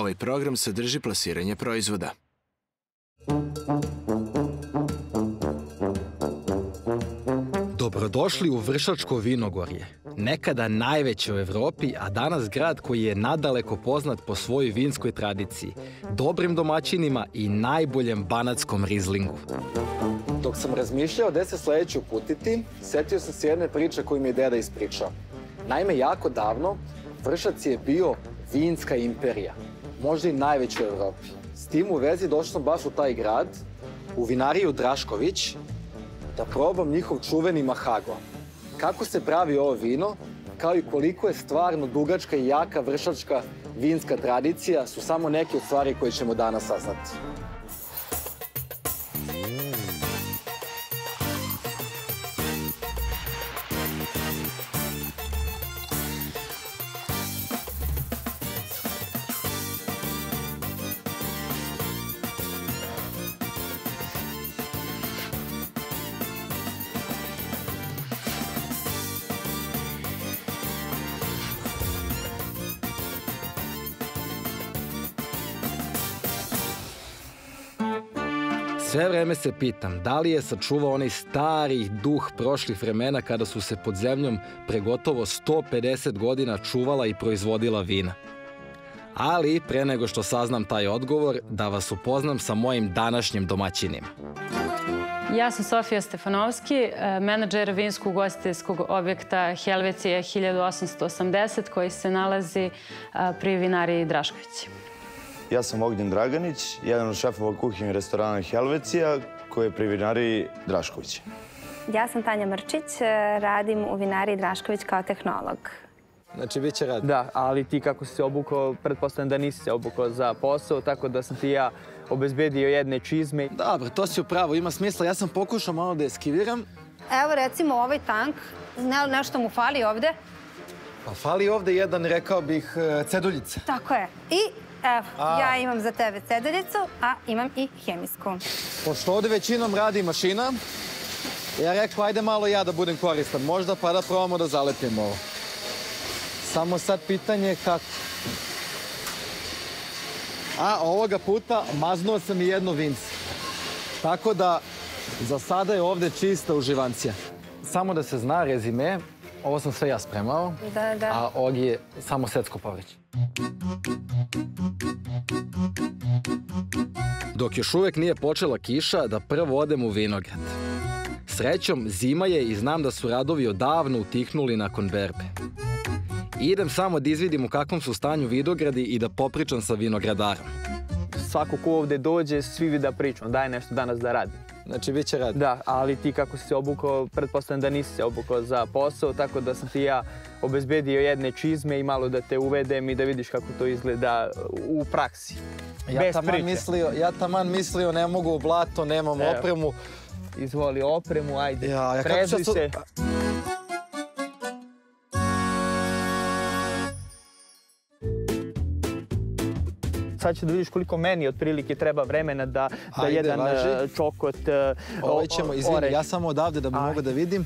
ovaj program sadrži plasiranje proizvoda. Dobrodošli u Vršačko vinogorje, nekada najveće u Evropi, a danas grad koji je nadaleko poznat po svojoj vinskoj tradiciji, dobrim domaćinima i najboljem banatskom rizlingu. Dok sam razmišljao gde se sledeće uputiti, setio sam se jedne priče koju mi je deda ispričao. Naime, jako davno Vršac je bio vinska imperija, možda i najveća u Evropi. S tim u vezi došao sam baš u taj grad, u vinariju Drašković, da probam njihov čuveni Mahago. Kako se pravi ovo vino, kao i koliko je stvarno dugačka i jaka vršačka vinska tradicija, su samo neke od stvari koje ćemo danas saznati. Vreme se pitam da li je sačuvao onaj stari duh prošlih vremena kada su se pod zemljom pre gotovo 150 godina čuvala i proizvodila vina. Ali, pre nego što saznam taj odgovor, da vas upoznam sa mojim današnjim domaćinima. Ja sam Sofija Stefanovski, e, menadžer vinskog gostiteljskog objekta Helvecije 1880 koji se nalazi e, pri vinariji Draškovići. Ja sam Ognjen Draganić, jedan od šefova kuhinje restorana Helvecija, koji je pri vinariji Drašković. Ja sam Tanja Mrčić, radim u vinariji Drašković kao tehnolog. Znači, bit će rad. Da, ali ti kako si se obukao, pretpostavljam da nisi se obukao za posao, tako da sam ti ja obezbedio jedne čizme. Dobro, to si upravo, ima smisla. Ja sam pokušao malo da eskiviram. Evo recimo ovaj tank, ne, nešto mu fali ovde. Pa fali ovde jedan, rekao bih, e, ceduljica. Tako je. I evo, A. ja imam za tebe ceduljicu, a imam i hemijsku. Pošto ovde većinom radi mašina, ja rekao, ajde malo ja da budem koristan. Možda pa da probamo da zalepimo ovo. Samo sad pitanje kako. A ovoga puta maznuo sam i jedno vince. Tako da za sada je ovde čista uživancija. Samo da se zna rezime, ovo sam sve ja spremao, Da, da. a ovog je samo secko povrće. Dok još uvek nije počela kiša, da prvo odem u vinograd. Srećom, zima je i znam da su radovi odavno utihnuli nakon berbe. Idem samo da izvidim u kakvom su stanju vinogradi i da popričam sa vinogradarom. Svako ko ovde dođe, svi vi da pričam, daj nešto danas da radi. Znači, bit će rad. Da, ali ti kako si se obukao, pretpostavljam da nisi se obukao za posao, tako da sam ti ja obezbedio jedne čizme i malo da te uvedem i da vidiš kako to izgleda u praksi. Ja Bez taman priče. mislio, ja taman mislio ne mogu u blato, nemam Evo. opremu. Izvoli opremu, ajde, Ja, ja kako prezuj sad su- Sad ću da vidiš koliko meni otprilike treba vremena da, da Ajde, jedan važi. e, čokot... e, Ovaj ćemo, izvini, ja samo odavde da bi mogu da vidim.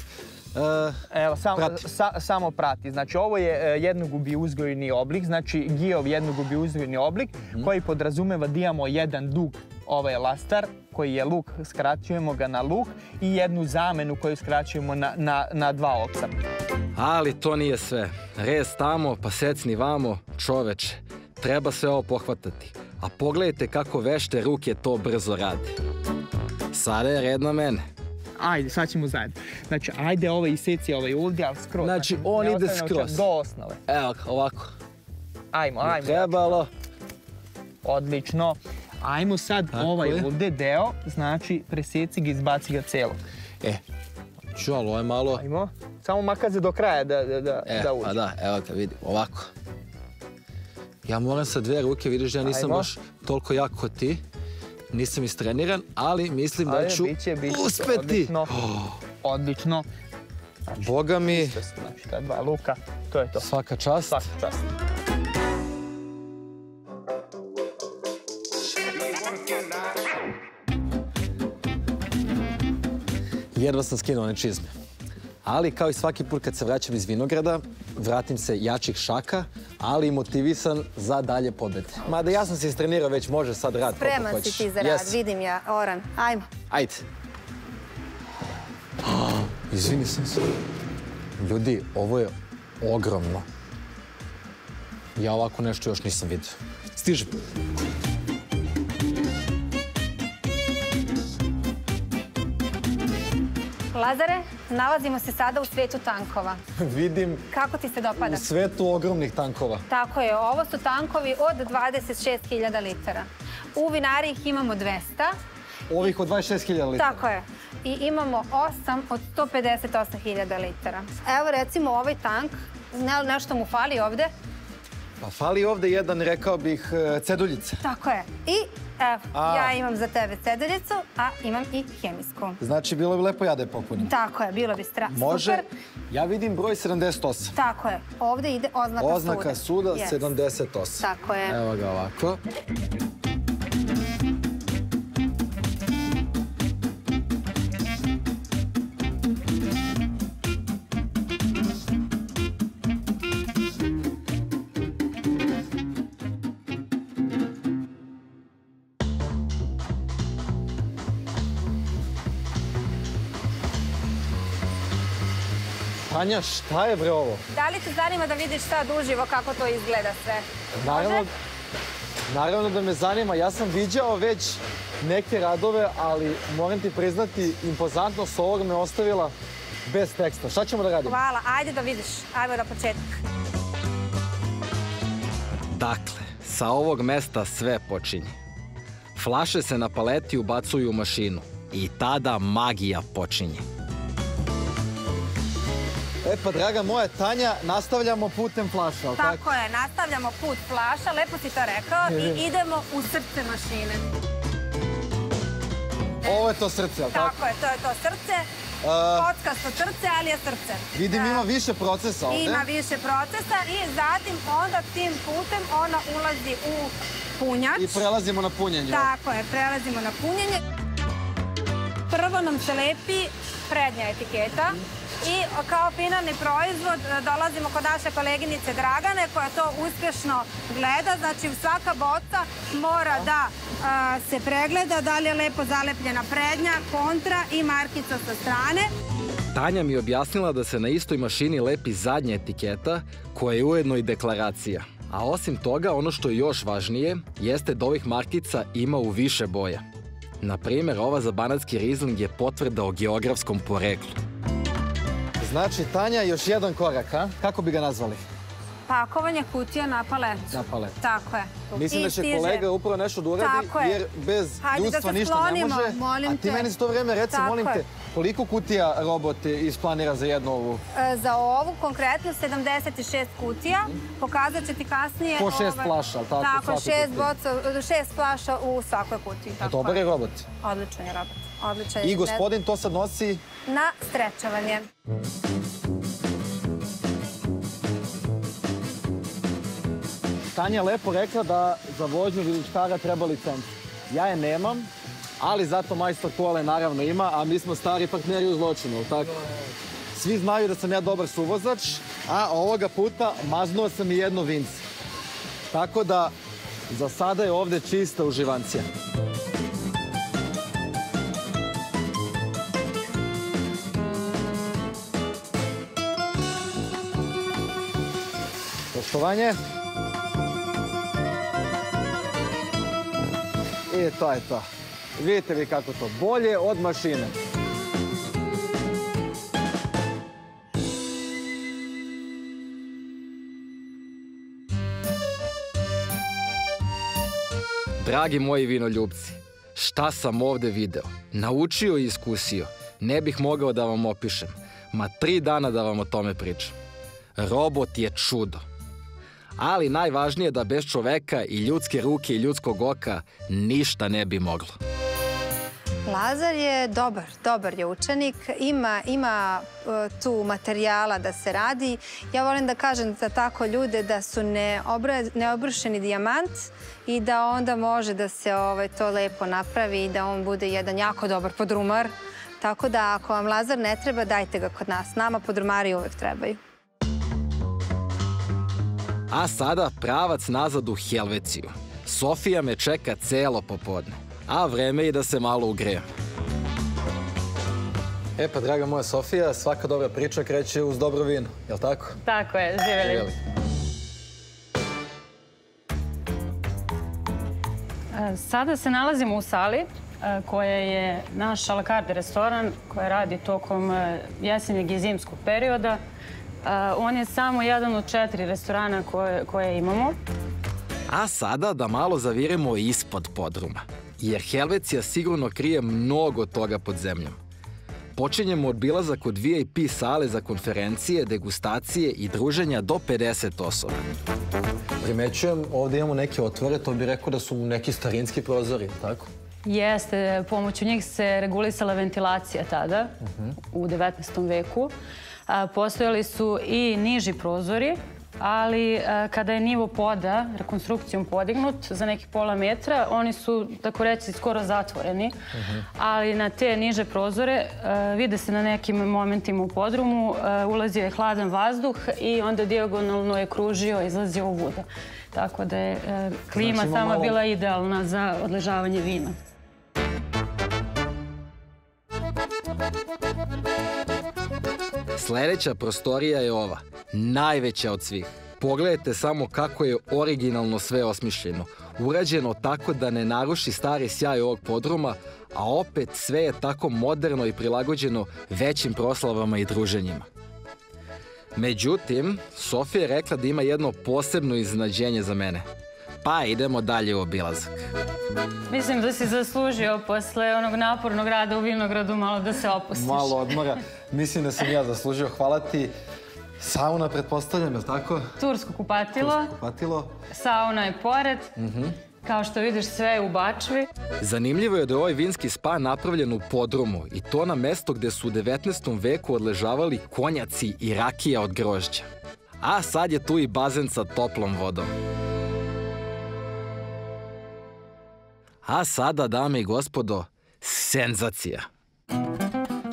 E, Evo, samo, Prati. sa, samo prati. Znači, ovo je jednogubi uzgojni oblik, znači gijov jednogubi uzgojni oblik, Mhm. koji podrazumeva da imamo jedan dug, ovo je lastar, koji je luk, skraćujemo ga na luk, i jednu zamenu koju skraćujemo na, na, na dva oksa. Ali to nije sve. Rez tamo, pa secni vamo, čoveče. Treba sve ovo pohvatati. A pogledajte kako vešte ruke to brzo rade. Sada je red na mene. Ajde, sad ćemo zajedno. Znači, ajde ovaj iseci ovaj ovdje, ali skroz. Znači, on ne ide skroz. Do osnove. evo ga, ovako. Ajmo, ajmo. Trebalo. Odlično. Ajmo sad Tako ovaj je. ovdje deo, znači preseci ga, izbaci ga celo. E, ću, ali ovo je malo... Ajmo. Samo makaze do kraja da, da, da, E, da uđe. pa da, evo ga, vidi, ovako. Ja moram sa dve ruke, vidiš da ja nisam Ajmo. baš toliko jak kod ti. Nisam istreniran, ali mislim da ću biće, biće. uspeti. Odlično. Odlično. Boga mi, Znači, ta dva luka, to je to. svaka čast. Svaka čast. Jedva sam skinuo one čizme. Ali kao i svaki put kad se vraćam iz Vinograda, vratim se jačih šaka, ali motivisan za dalje pobede. Mada ja sam se istrenirao, već može sad rad Spreman si ti za rad, Yes. vidim ja. Oran, ajmo. Ajde. Izvini sam se. Ljudi, ovo je ogromno. Ja ovako nešto još nisam vidio. Stiže. Lazare, nalazimo se sada u svetu tankova. Vidim Kako ti se dopada? u svetu ogromnih tankova. Tako je, ovo su tankovi od 26.000 litara. U vinari ih imamo 200. Ovih od 26.000 litara. Tako je. I imamo 8 od 158.000 litara. Evo recimo ovaj tank, ne, nešto mu fali ovde. Pa fali ovde jedan, rekao bih, e, ceduljica. Tako je. I evo, A. ja imam za tebe ceduljicu, a imam i hemijsku. Znači, bilo bi lepo ja da je popunim. Tako je, bilo bi stra... Može. super. Ja vidim broj 78. Tako je. Ovde ide oznaka, Oznaka suda Yes. 78. Tako je. Evo ga ovako. Tanja, šta je bre ovo? Da li te zanima da vidiš sad uživo kako to izgleda sve? Naravno, naravno da me zanima. Ja sam viđao već neke radove, ali moram ti priznati, impozantnost ovog me ostavila bez teksta. Šta ćemo da radimo? Hvala, ajde da vidiš. Ajmo na početak. Dakle, sa ovog mesta sve počinje. Flaše se na paleti ubacuju u mašinu i tada magija počinje. E pa, draga moja Tanja, nastavljamo putem flaša, ali Tako je, nastavljamo put flaša, lepo si to rekao, i idemo u srce mašine. Ovo je to srce, ali tako? Tako je, to je to srce. Kockasto srce, ali je srce. Vidim, E, ima više procesa ovde. Ima više procesa i zatim onda tim putem ona ulazi u punjač. I prelazimo na punjenje. Tako je, prelazimo na punjenje. Prvo nam se lepi prednja etiketa i kao finalni proizvod e, dolazimo kod naše koleginice Dragane koja to uspješno gleda. Znači svaka boca mora da a, se pregleda da li je lepo zalepljena prednja, kontra i markica sa strane. Tanja mi objasnila da se na istoj mašini lepi zadnja etiketa, koja je ujedno i deklaracija. A osim toga, ono što je još važnije, jeste da ovih markica ima u više boja. Na primjer, ova za banatski rizling je potvrda o geografskom poreklu. Znači, Tanja, još jedan korak, a? Kako bi ga nazvali? Pakovanje kutija na paletu. Na paletu. Tako je. Mislim I da će stiže. kolega upravo nešto da uradi, jer bez Hajde da ljudstva se ništa ne sklonimo, može. molim A ti te. meni za to vreme reci, molim je. te, koliko kutija robot isplanira za jednu ovu? E, Za ovu konkretno 76 kutija. Pokazat će ti kasnije... Po šest ovaj, flaša, ali tako, Tako, šest, boca, šest flaša u svakoj kutiji. A tako dobar je robot. Odličan je robot. Odličan je. I gospodin to sad nosi Na strečavanje. Tanja je lepo rekla da za vožnju viličkara treba licenca. Ja je nemam, ali zato majstor Kole naravno ima, a mi smo stari partneri u zločinu, tako? Svi znaju da sam ja dobar suvozač, a ovoga puta maznuo sam i jedno vince. Tako da, za sada je ovde čista uživancija. Poštovanje. I to je to. Vidite vi kako to. Bolje od mašine. Dragi moji vinoljubci, šta sam ovde video? Naučio i iskusio. Ne bih mogao da vam opišem. Ma tri dana da vam o tome pričam. Robot je čudo. Ali najvažnije je da bez čoveka i ljudske ruke i ljudskog oka ništa ne bi moglo. Lazar je dobar, dobar je učenik, ima, ima e, tu materijala da se radi. Ja volim da kažem za tako ljude da su neobra, neobrušeni dijamant i da onda može da se ovaj, to lepo napravi i da on bude jedan jako dobar podrumar. Tako da ako vam Lazar ne treba, dajte ga kod nas. Nama podrumari uvek trebaju. A sada pravac nazad u Helveciju. Sofija me čeka celo popodne, a vreme je da se malo ugrejem. E pa, draga moja Sofija, svaka dobra priča kreće uz dobro vino, jel tako? Tako je, živeli. Živjeli. E, Sada se nalazimo u sali e, koja je naš a la carte restoran koja radi tokom e, jesenjeg i zimskog perioda. On je samo jedan od četiri restorana koje, koje imamo. A sada da malo zavirimo ispod podruma, jer Helvecija sigurno krije mnogo toga pod zemljom. Počinjemo odbilazak od VIP sale za konferencije, degustacije i druženja do 50 osoba. Primećujem, ovde imamo neke otvore, to bi rekao da su neki starinski prozori, tako? Jeste, pomoću njih se regulisala ventilacija tada, u 19. veku. Postojali su i niži prozori, ali a, kada je nivo poda rekonstrukcijom podignut za neki pola metra, oni su, tako reći, skoro zatvoreni. Ali na te niže prozore a, vide se na nekim momentima u podrumu, a, ulazio je hladan vazduh i onda dijagonalno je kružio, izlazio u vuda. Tako da je klima Znači, ima tamo malo- bila idealna za odležavanje vina. Sledeća prostorija je ova, najveća od svih. Pogledajte samo kako je originalno sve osmišljeno. Urađeno tako da ne naruši stari sjaj ovog podruma, a opet sve je tako moderno i prilagođeno većim proslavama i druženjima. Međutim, Sofija je rekla da ima jedno posebno iznenađenje za mene. Pa idemo dalje u obilazak. Mislim da si zaslužio posle onog napornog rada u Vinogradu malo da se opustiš. Malo odmora. Mislim da sam ja zaslužio. Hvala ti. Sauna, pretpostavljam, je li tako? Tursko kupatilo, Kupatilo. sauna je pored. Kao što vidiš sve je u bačvi. Zanimljivo je da je ovaj vinski spa napravljen u podrumu i to na mesto gde su u 19. veku odležavali konjaci i rakija od grožđa. A sad je tu i bazen sa toplom vodom. A sada, dame i gospodo, senzacija.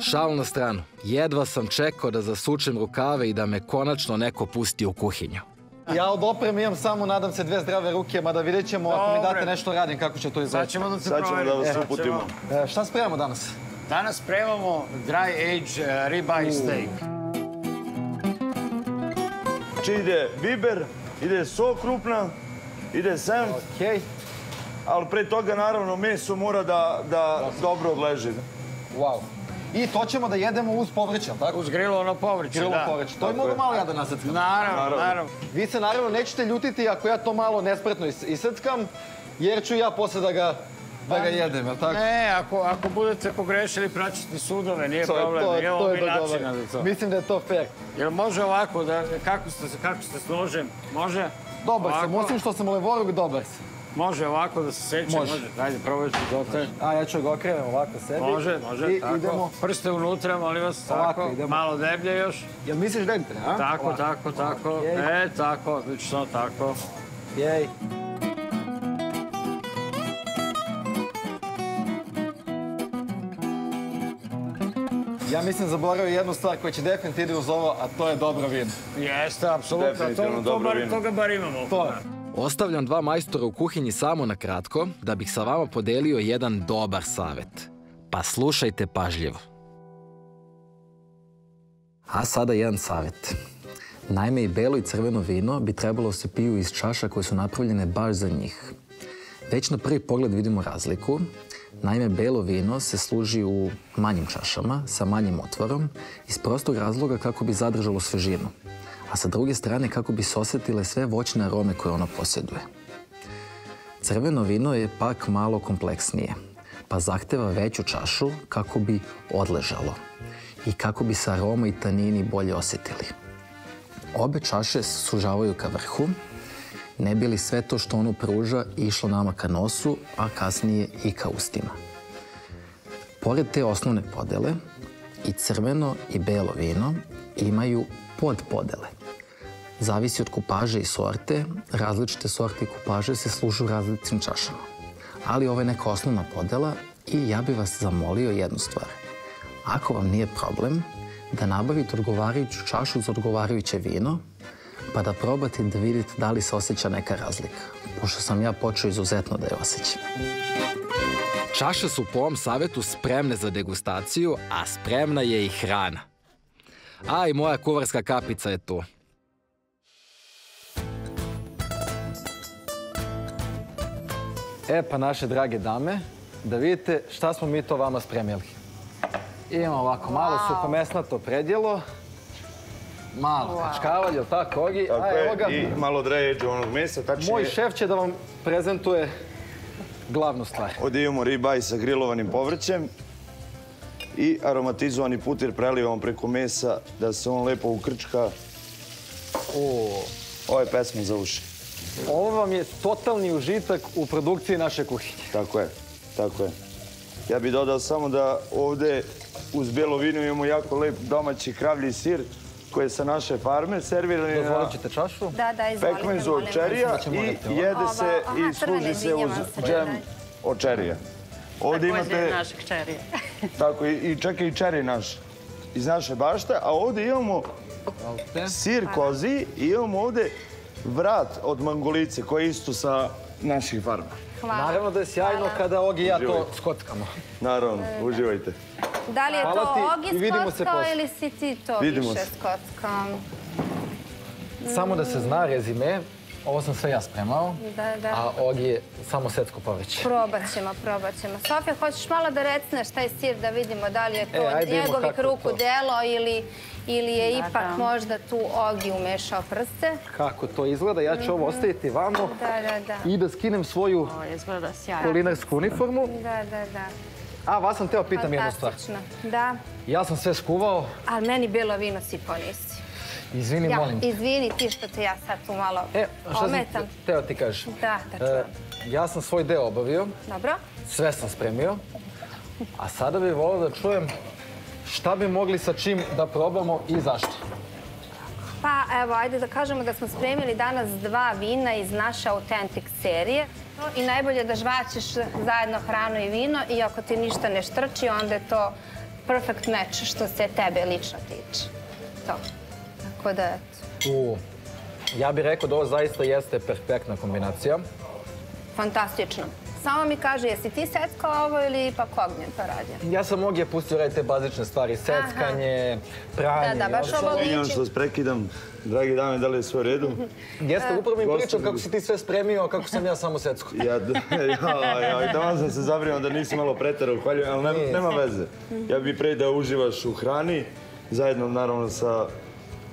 Šal na stranu, jedva sam čekao da zasučem rukave i da me konačno neko pusti u kuhinju. Ja od opreme imam samo, nadam se, dve zdrave ruke, mada vidjet ćemo ako mi date nešto radim, kako će to Sad izgledati. ćemo da se Sad ćemo da vas uputimo. E, šta spremamo danas? Danas spremamo dry age uh, ribeye steak. Znači ide biber, ide so krupna, ide sem, Okej. Ali pre toga naravno meso mora da, da dobro odleži. Wow. I to ćemo da jedemo uz povrće, tako? Uz grilovano povrće, Grilo da. povrće. To je mogu malo ja da naseckam. Naravno, naravno. Vi se naravno nećete ljutiti ako ja to malo nespretno is iseckam, jer ću ja posle da ga, da ga jedem, jel tako? Ne, ako, ako budete pogrešili, praćite sudove, nije To problem. to je- Imamo to je mi načina za to. Mislim da je to fair. Jel može ovako, da, kako, ste, kako ste složen? Može? Dobar sam, Ovako? osim što sam levoruk, dobar sam. Može ovako da se seče? Može. može. Dajde, probajte dotle. A ja ću ga okrenem ovako sebi. Može, može, I tako. idemo. Prste unutra, molim vas, Ovako, tako. idemo. Malo deblje još. Jel misliš da idete, a? Tako, Ovako. tako, tako. Jej. E, tako, odlično, tako. Jej. Ja mislim zaboravio jednu stvar koja će definitivno ide uz ovo, a to je dobro vino. Jeste, apsolutno. Definitivno To, to, dobro bar, vino. toga bar imamo. To je. Ostavljam dva majstora u kuhinji samo na kratko, da bih sa vama podelio jedan dobar savet. Pa slušajte pažljivo. A sada jedan savet. Naime, i belo i crveno vino bi trebalo se piju iz čaša koje su napravljene baš za njih. Već na prvi pogled vidimo razliku. Naime, belo vino se služi u manjim čašama, sa manjim otvorom, iz prostog razloga kako bi zadržalo svežinu, a sa druge strane kako bi se osetile sve voćne arome koje ono posjeduje. Crveno vino je pak malo kompleksnije, pa zahteva veću čašu kako bi odležalo i kako bi se aroma i tanini bolje osetili. Obe čaše sužavaju ka vrhu, ne bi li sve to što ono pruža išlo nama ka nosu, a kasnije i ka ustima. Pored te osnovne podele, i crveno i belo vino imaju podpodele. Zavisi od kupaže i sorte, različite sorte i kupaže se služu različitim čašama. Ali ovo je neka osnovna podela i ja bih vas zamolio jednu stvar. ako vam nije problem, da nabavite odgovarajuću čašu za odgovarajuće vino, pa da probate da vidite da li se osjeća neka razlika. Pošto sam ja počeo izuzetno da je osjećam. Čaše su po ovom savjetu spremne za degustaciju, a spremna je i hrana. A i moja kuvarska kapica je tu. E pa naše drage dame, da vidite šta smo mi to vama spremili. Imamo ovako malo suhomesnato predjelo, malo kačkavalj, jel tako, Ogi? Tako A evo ga, je, i malo dređu onog mesa, tačnije... moj šef će da vam prezentuje glavnu stvar. Ovdje imamo ribaj sa grilovanim povrćem i aromatizovani putir prelivom preko mesa da se on lepo ukrčka. O, Ovo je pesma za uši. Ovo vam je totalni užitak u produkciji naše kuhinje. Tako je, tako je. Ja bih dodao samo da ovdje uz bijelo vino imamo jako lep domaći kravlji sir koji je sa naše farme, servirani na Dozvolit ćete čašu? Da, da, izvolite, od čerija i jede se aha, i služi se uz džem od čerija. Ovdje imate, našeg čerija. tako, i, čekaj i čeri naš iz naše bašte, a ovdje imamo sir kozi i imamo ovdje vrat od mangolice koji je isto sa naših farma. Hvala. Naravno da je sjajno Hvala. kada Ogi i ja to skockamo. Naravno, uživajte. Da li je Hvala to Ogi posle. ili si ti to Vidimo više se. skockao? Samo da se zna rezime, ovo sam sve ja spremao, Da, da. a Ogi je samo secko povrće. Probat ćemo, probat ćemo. Sofija, hoćeš malo da recneš taj sir da vidimo da li je to E, od vidimo njegovih ruku to. delo ili, ili je Da, ipak da. možda tu Ogi umešao prste. Kako to izgleda, ja ću ovo ostaviti vamo Da, da, da. i da skinem svoju kulinarsku uniformu. Da, da, da. A vas sam teo pitam jednu stvar. Fantastično. Da, Ja sam sve skuvao, ali meni bilo vino sipao nisi. Izvini, Ja, molim. izvini ti što te ja sad tu malo E, šta ometam. teo ti kažeš? Da, da E, ja sam svoj deo obavio, Dobro? sve sam spremio, a sada bih volio da čujem šta bi mogli sa čim da probamo i zašto. Pa evo, ajde da kažemo da smo spremili danas dva vina iz naše Authentic serije. I najbolje da žvaćeš zajedno hranu i vino i ako ti ništa ne štrči, onda je to perfect match što se tebe lično tiče. To. Tako da, eto, U, ja bih rekao da ovo zaista jeste perfektna kombinacija. fantastično. Samo mi kaže, jesi ti seckao ovo ili ipak ognjen to radio? Ja sam mogao pustiti raditi te bazične stvari, seckanje, pranje. Da, da, baš ovo liči. što vas prekidam. Dragi dame, da li je sve u redu? Jeste, upravo mi pričam kako si ti sve spremio, a kako sam ja samo secko. Ja, ja, ja, i tamo sam se zabrinuo da nisi malo preterao, hvaljujem, ali nema, nema veze. Ja bih pre da uživaš u hrani, zajedno naravno sa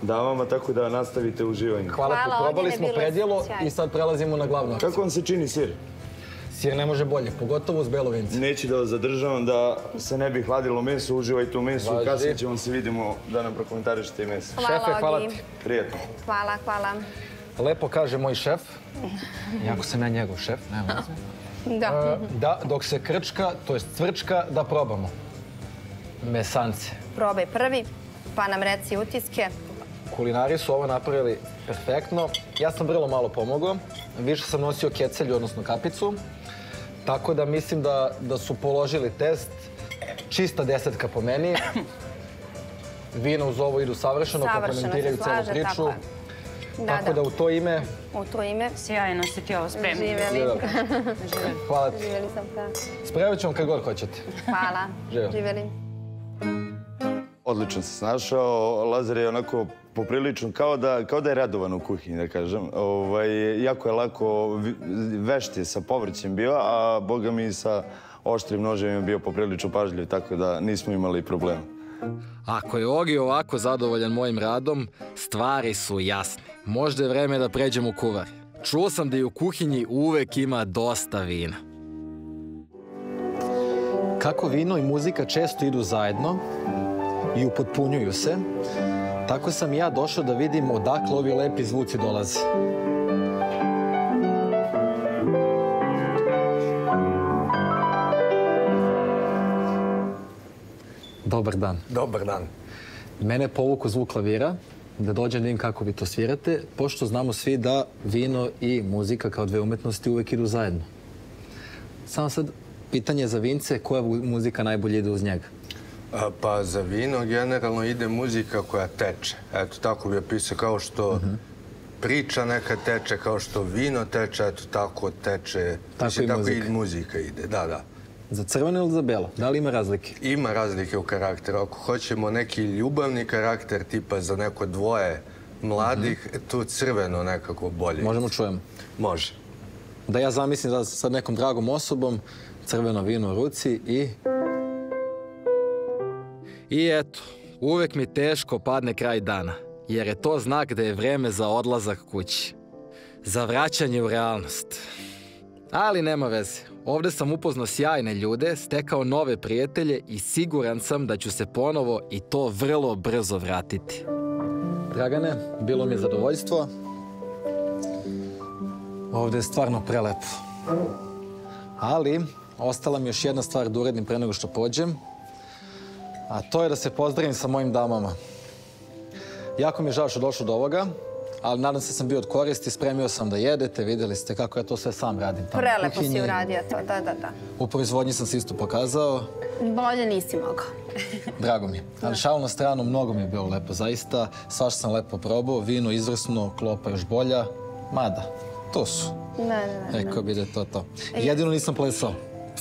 damama, tako da nastavite uživanje. Hvala Hvala, probali ovdje smo je bilo predjelo i sad prelazimo na glavnu akciju. Kako vam se čini sir? Sir ne može bolje, pogotovo uz belo vince. Neću da vas zadržavam da se ne bi hladilo meso, uživajte u mesu, kasnije ćemo se vidimo da nam prokomentarišete i meso. Hvala, Šefe, hvala ti. Prijatno. Hvala, hvala. Lepo kaže moj šef, iako sam ja njegov šef, nema. Da. E, Da, dok se krčka, to jest cvrčka, da probamo. Mesance. Probaj prvi, pa nam reci utiske. Kulinari su ovo napravili perfektno. Ja sam vrlo malo pomogao. Više sam nosio kecelju, odnosno kapicu. Tako da mislim da, da su položili test. Čista desetka po meni. Vino uz ovo idu savršeno, Savršeno komplementiraju celu priču. tako. Da, Tako da u to ime, U to ime. Sjajno si ti ovo spremio. Živeli. hvala ti. Živeli sam da. Spremit ću vam kad god hoćete. Hvala. Živeli. Živeli. Odlično se snašao, Lazar je onako poprilično, kao da, kao da je radovan u kuhinji, da kažem. Ovaj, jako je lako, vi- vešt je sa povrćem bio, a boga mi sa oštrim nožem je bio poprilično pažljiv, tako da nismo imali problema. Ako je Ogi ovako zadovoljan mojim radom, stvari su jasne. Možda je vreme da pređemo u kuvar. Čuo sam da i u kuhinji uvek ima dosta vina. Kako vino i muzika često idu zajedno i upotpunjuju se, tako sam ja došao da vidim odakle ovi lepi zvuci dolaze. Dobar dan. Dobar dan. Mene je povukao zvuk klavira, da dođem da vidim kako vi to svirate, pošto znamo svi da vino i muzika kao dve umetnosti uvek idu zajedno. Samo sad pitanje za vince, koja muzika najbolje ide uz njega? Pa za vino generalno ide muzika koja teče. Eto, tako bi opisao kao što priča neka teče, kao što vino teče, eto, tako teče. Tako Mislim, i tako muzika. i muzika ide, da, da. Za crveno ili za belo? Da li ima razlike? Ima razlike u karakteru. Ako hoćemo neki ljubavni karakter, tipa za neko dvoje mladih, tu crveno nekako bolje. Možemo čujemo. Može. Da ja zamislim da sa nekom dragom osobom, crveno vino u ruci i... I eto, uvek mi teško padne kraj dana, jer je to znak da je vreme za odlazak kući. Za vraćanje u realnost. Ali nema veze. Ovde sam upoznao sjajne ljude, stekao nove prijatelje i siguran sam da ću se ponovo i to vrlo brzo vratiti. Dragane, bilo mi je zadovoljstvo. Ovde je stvarno prelepo. Ali, ostala mi još jedna stvar da uredim pre nego što pođem, a to je da se pozdravim sa mojim damama. Jako mi je žao što došlo do ovoga, ali nadam se da sam bio od koristi, spremio sam da jedete, videli ste kako ja to sve sam radim. tamo Prelepo si uradio to, da, da, da. U proizvodnji sam se isto pokazao, Bolje nisi mogao. drago mi je. Ali šal na stranu, mnogo mi je bilo lepo, zaista. Svašta sam lepo probao, vino izvrsno, klopa još bolja. Mada, to su. Ne, ne, ne. Rekao bi da je to to. Jedino nisam plesao.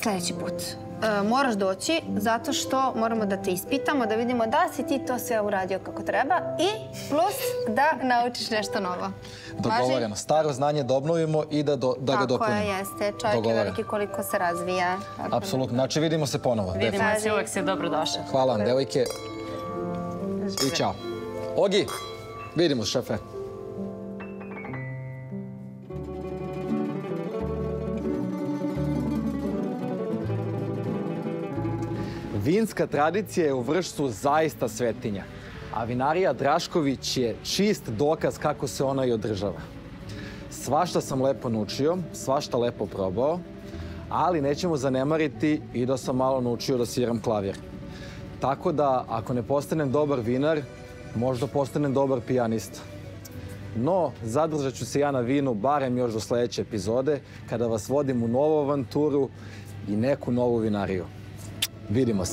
Sljedeći put. E, moraš doći zato što moramo da te ispitamo, da vidimo da si ti to sve uradio kako treba i plus da naučiš nešto novo. Dogovoreno. Staro znanje da obnovimo i da, do, da ga Tako dopunimo. je, jeste. Čovjek je veliki koliko se razvija. Tako da- Apsolutno. Znači, vidimo se ponovo. Vidimo se, uvek si dobrodošao. Hvala vam, devojke. I čao. Ogi, vidimo se, šefe. Vinska tradicija je u Vršcu zaista svetinja, a vinarija Drašković je čist dokaz kako se ona i održava. Svašta sam lepo naučio, svašta lepo probao, ali nećemo zanemariti i da sam malo naučio da sviram klavir. Tako da, ako ne postanem dobar vinar, možda postanem dobar pijanista. No, zadržat ću se ja na vinu barem još do sledeće epizode, kada vas vodim u novu avanturu i neku novu vinariju. Vidimo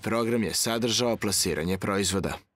program je sadržao plasiranje proizvoda.